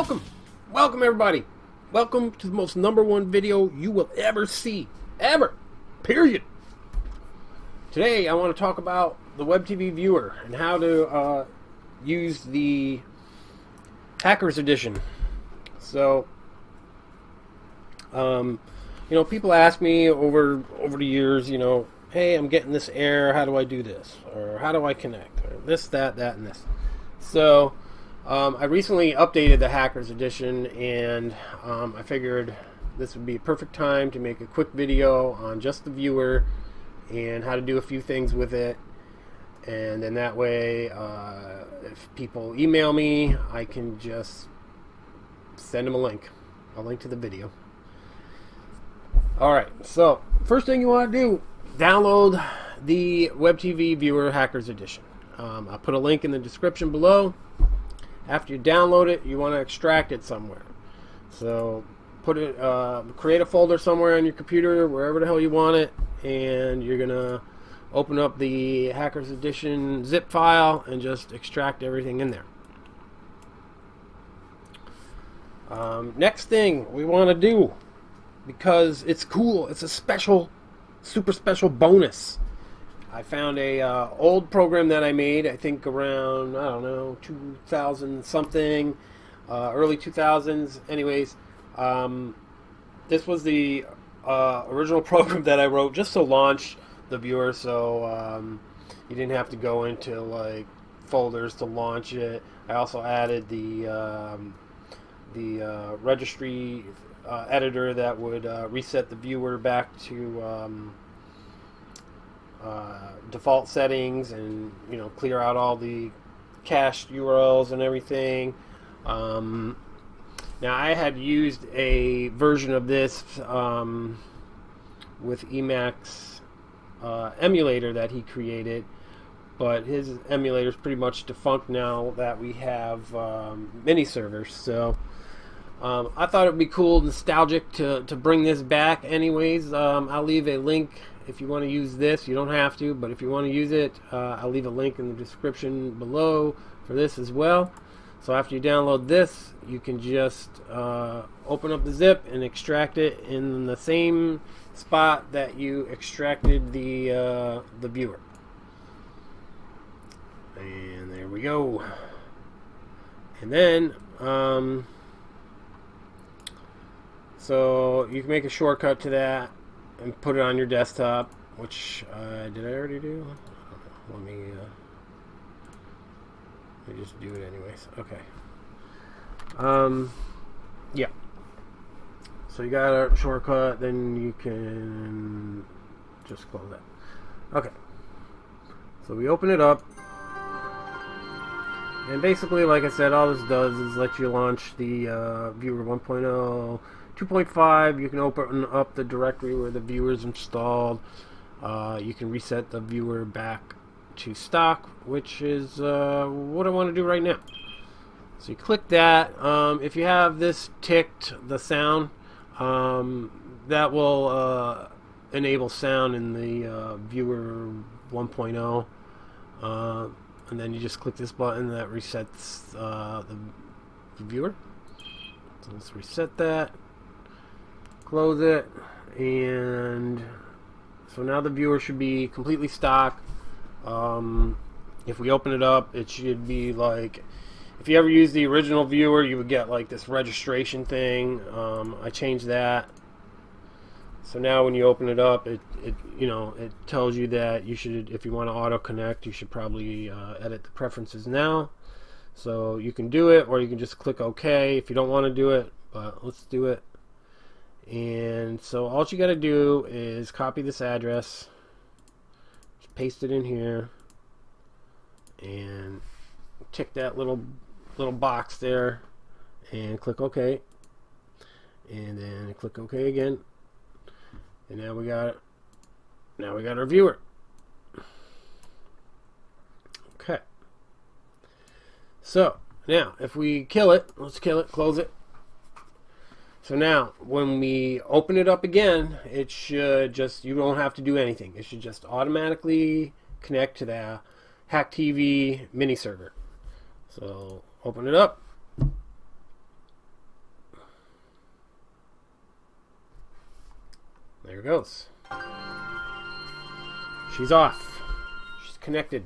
welcome, welcome everybody. Welcome to the most number one video you will ever see, ever, period. Today I want to talk about the Web TV viewer and how to uh, use the Hackers Edition. So, um, you know, people ask me over over the years, you know, hey, I'm getting this error. How do I do this? Or how do I connect? Or this, that, that, and this. So, um, I recently updated the Hackers Edition, and um, I figured this would be a perfect time to make a quick video on just the viewer and how to do a few things with it. And then that way, uh, if people email me, I can just send them a link, a link to the video. Alright, so first thing you want to do, download the WebTV Viewer Hackers Edition. Um, I'll put a link in the description below. After you download it, you want to extract it somewhere. So put it, uh, create a folder somewhere on your computer, wherever the hell you want it, and you're gonna open up the Hackers Edition zip file and just extract everything in there. Um, next thing we want to do, because it's cool, it's a special, super special bonus. I found a uh, old program that I made, I think around, I don't know, 2000 something, uh, early 2000s. Anyways, um, this was the uh, original program that I wrote just to launch the viewer, so um, you didn't have to go into like folders to launch it. I also added the um, the uh, registry uh, editor that would uh, reset the viewer back to um, uh, default settings and you know clear out all the cached URLs and everything. Um, now I had used a version of this um, with Emacs uh, emulator that he created, but his emulator is pretty much defunct now that we have um, mini servers. So um, I thought it would be cool, nostalgic to, to bring this back. Anyways, um, I'll leave a link if you want to use this. You don't have to, but if you want to use it, uh, I'll leave a link in the description below for this as well. So after you download this, you can just uh, open up the zip and extract it in the same spot that you extracted the uh, the viewer. And there we go. And then, um, so you can make a shortcut to that and put it on your desktop, which uh, did I already do? Let me. Uh, I just do it anyways. Okay. Um, yeah. So you got a shortcut, then you can just close that. Okay. So we open it up. And basically, like I said, all this does is let you launch the uh, Viewer 1.0. 2.5, you can open up the directory where the viewer is installed. Uh, you can reset the viewer back to stock, which is uh, what I want to do right now. So you click that. Um, if you have this ticked, the sound, um, that will uh, enable sound in the uh, viewer 1.0. Uh, and then you just click this button that resets uh, the, the viewer. So let's reset that. Close it. And so now the viewer should be completely stock. Um, if we open it up, it should be like, if you ever use the original viewer, you would get like this registration thing. Um, I changed that. So now when you open it up, it, it you know it tells you that you should, if you want to auto connect, you should probably uh, edit the preferences now. So you can do it, or you can just click OK if you don't want to do it. But let's do it. And so all you got to do is copy this address paste it in here and tick that little little box there and click OK. And then click OK again. And now we got it. now we got our viewer. Okay. So now if we kill it let's kill it close it so now, when we open it up again, it should just, you don't have to do anything. It should just automatically connect to the Hack TV mini server. So open it up. There it goes. She's off. She's connected.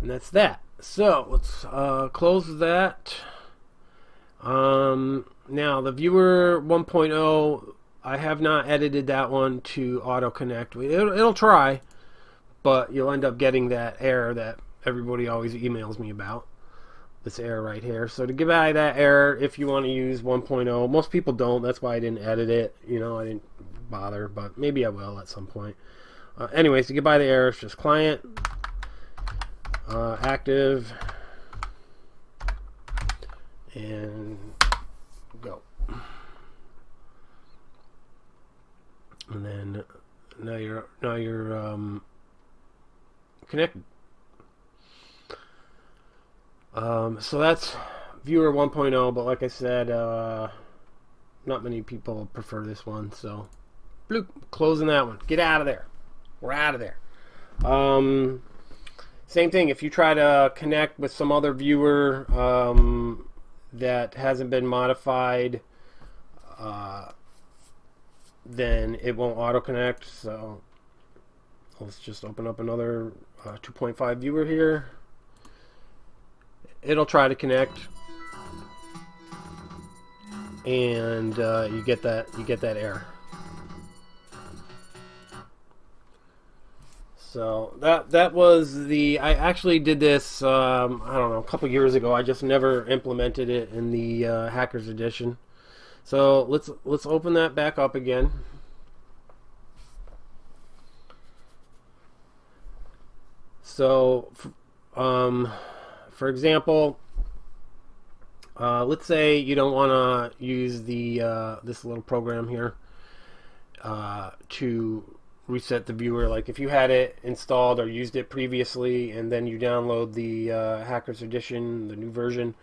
And that's that. So let's uh, close that. Um, now the viewer 1.0, I have not edited that one to auto connect. It'll, it'll try, but you'll end up getting that error that everybody always emails me about. This error right here. So to get by that error, if you want to use 1.0, most people don't. That's why I didn't edit it. You know, I didn't bother, but maybe I will at some point. Uh, anyways, to get by the error, it's just client uh, active and go. And then now you're now you're um, connected. Um, so that's viewer 1.0, but like I said, uh, not many people prefer this one, so bloop, closing that one. Get out of there. We're out of there. Um, same thing, if you try to connect with some other viewer um, that hasn't been modified, uh, then it won't auto connect. So let's just open up another uh, 2.5 viewer here it'll try to connect and uh, you get that you get that error so that that was the I actually did this um, I don't know a couple years ago. I just never implemented it in the uh, hackers edition. So let's let's open that back up again. So um, for example, uh, let's say you don't want to use the uh, this little program here uh, to reset the viewer. Like if you had it installed or used it previously, and then you download the uh, Hackers Edition, the new version,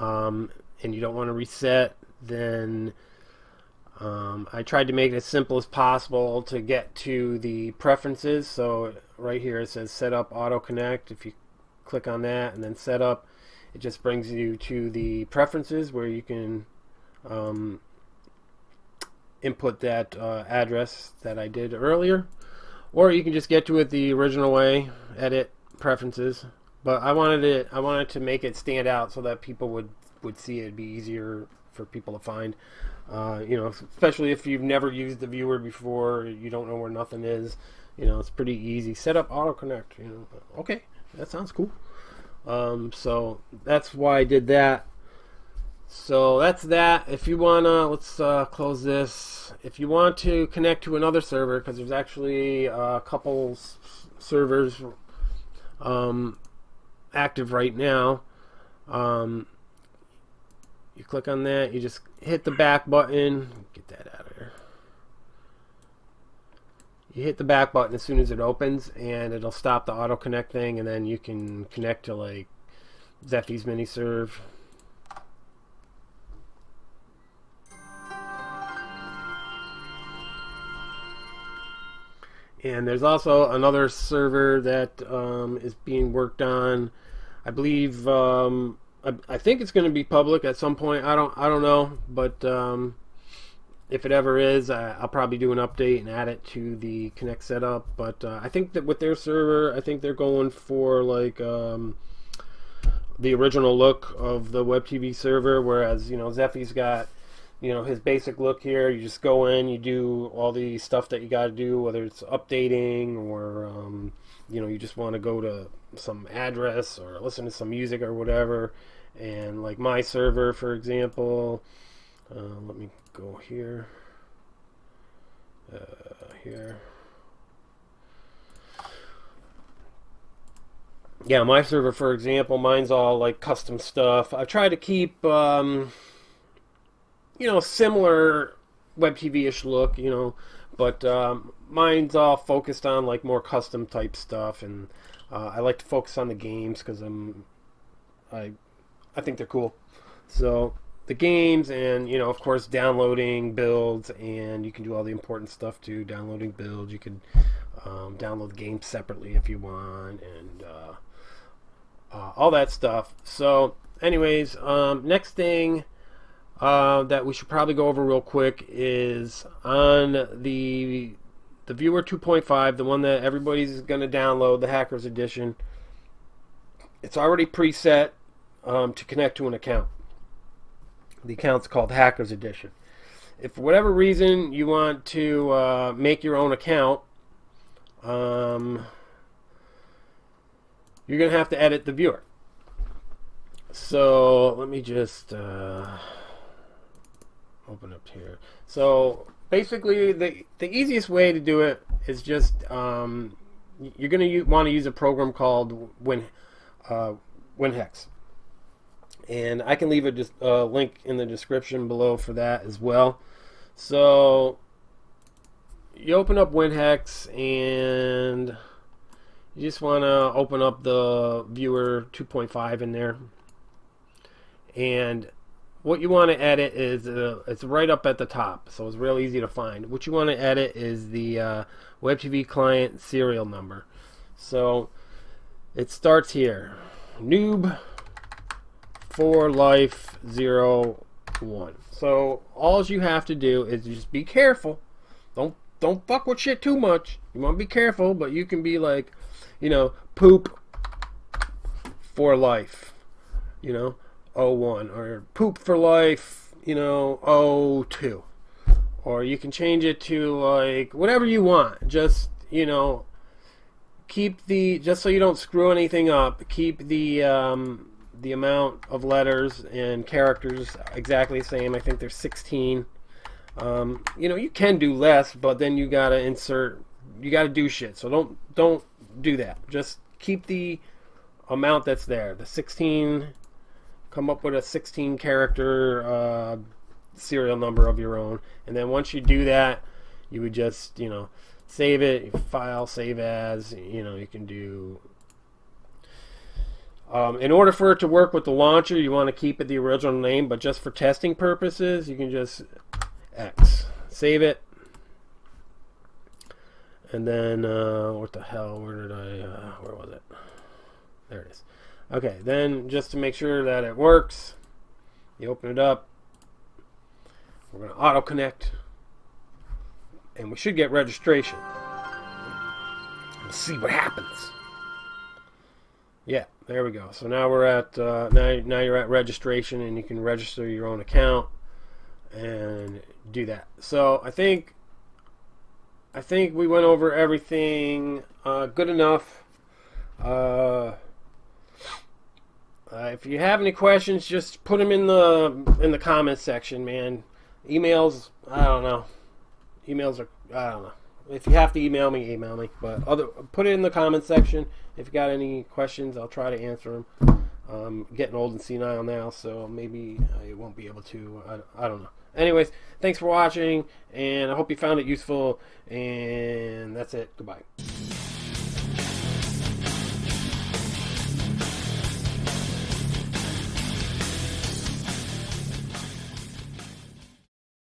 um, and you don't want to reset, then um, I tried to make it as simple as possible to get to the preferences. So right here it says set up auto connect. If you click on that and then setup it just brings you to the preferences where you can um, input that uh, address that I did earlier or you can just get to it the original way edit preferences but I wanted it I wanted to make it stand out so that people would would see it It'd be easier for people to find uh, you know especially if you've never used the viewer before you don't know where nothing is you know it's pretty easy set up auto connect you know okay that sounds cool. Um, so that's why I did that. So that's that. If you wanna, let's uh, close this. If you want to connect to another server, because there's actually a couple servers um, active right now. Um, you click on that. You just hit the back button. Get that out of here you hit the back button as soon as it opens and it'll stop the auto connect thing and then you can connect to like Zefie's miniserve and there's also another server that um, is being worked on I believe um, I, I, think it's going to be public at some point I don't I don't know but um, if it ever is, uh, I'll probably do an update and add it to the Connect setup. But uh, I think that with their server, I think they're going for like um, the original look of the WebTV server, whereas you know Zefie's got you know his basic look here. You just go in, you do all the stuff that you got to do, whether it's updating or um, you know you just want to go to some address or listen to some music or whatever. And like my server, for example, uh, let me go here, uh, here. Yeah, my server, for example, mine's all like custom stuff. I try to keep, um, you know, similar web TV-ish look, you know, but um, mine's all focused on like more custom type stuff, and uh, I like to focus on the games because I'm, I, I think they're cool. So the games and you know of course downloading builds and you can do all the important stuff too downloading builds you can um, download the game separately if you want and uh, uh, all that stuff so anyways um, next thing uh, that we should probably go over real quick is on the the Viewer 2.5, the one that everybody's going to download, the Hackers Edition. It's already preset um, to connect to an account. The account's called Hackers Edition. If for whatever reason you want to uh, make your own account, um, you're going to have to edit the viewer. So let me just uh, open up here. So basically, the the easiest way to do it is just um, you're going to want to use a program called Win uh, WinHex, and I can leave a just uh, link in the description below for that as well. So you open up WinHex and you just want to open up the viewer 2.5 in there and what you want to edit is uh, it's right up at the top so it's real easy to find. What you want to edit is the uh, WebTV client serial number. So it starts here. Noob for life 01 so all you have to do is just be careful. Don't don't fuck with shit too much. You want to be careful but you can be like you know poop for life you know 01 or poop for life, you know, 02. Or you can change it to like whatever you want. Just, you know, keep the just so you don't screw anything up, keep the um, the amount of letters and characters exactly the same. I think there's 16. Um, you know, you can do less, but then you gotta insert, you gotta do shit. So don't don't do that. Just keep the amount that's there. The 16 come up with a 16 character uh, serial number of your own. And then once you do that you would just you know save it file save as you know you can do um, in order for it to work with the launcher you want to keep it the original name but just for testing purposes you can just X. Save it. And then uh, what the hell where did I uh, where was it? There it is Okay, then just to make sure that it works, you open it up. We're going to auto connect. And we should get registration. Let's see what happens. Yeah, there we go. So now we're at uh, now now you're at registration and you can register your own account and do that. So I think I think we went over everything uh, good enough. Uh, uh, if you have any questions, just put them in the in the comments section, man. Emails, I don't know. Emails are, I don't know. If you have to email me, email me. But other, put it in the comments section. If you got any questions, I'll try to answer them. I'm getting old and senile now, so maybe I won't be able to. I, I don't know. Anyways, thanks for watching, and I hope you found it useful. And that's it. Goodbye.